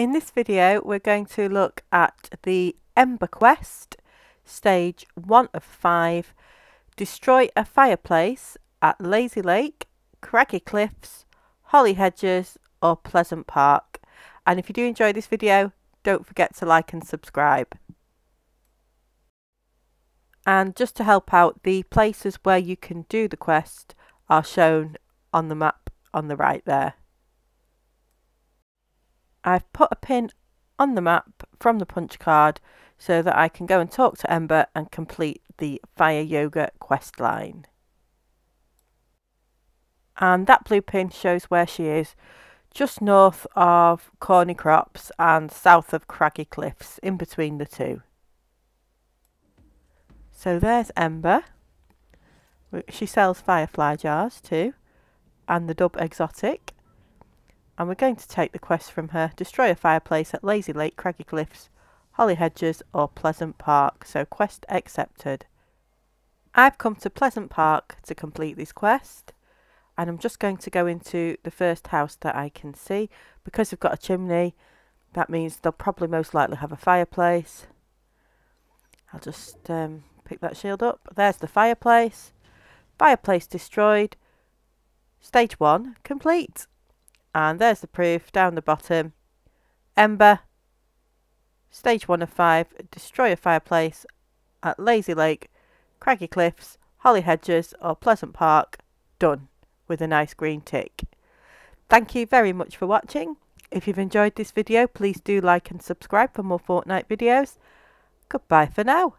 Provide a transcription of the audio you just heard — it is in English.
In this video we're going to look at the Ember Quest, stage 1 of 5, destroy a fireplace at Lazy Lake, Craggy Cliffs, Holly Hedges or Pleasant Park. And if you do enjoy this video, don't forget to like and subscribe. And just to help out, the places where you can do the quest are shown on the map on the right there. I've put a pin on the map from the punch card so that I can go and talk to Ember and complete the Fire Yoga quest line. And that blue pin shows where she is, just north of Corny Crops and south of Craggy Cliffs, in between the two. So there's Ember. She sells firefly jars too, and the Dub Exotic. And we're going to take the quest from her. Destroy a fireplace at Lazy Lake, Craggy Cliffs, Holly Hedges or Pleasant Park. So quest accepted. I've come to Pleasant Park to complete this quest. And I'm just going to go into the first house that I can see. Because we've got a chimney, that means they'll probably most likely have a fireplace. I'll just um, Pick that shield up. There's the fireplace. Fireplace destroyed. Stage 1 complete. And there's the proof down the bottom. Ember. Stage 1 of 5. Destroy a fireplace at Lazy Lake, Craggy Cliffs, Holly Hedges or Pleasant Park. Done. With a nice green tick. Thank you very much for watching. If you've enjoyed this video, please do like and subscribe for more Fortnite videos. Goodbye for now.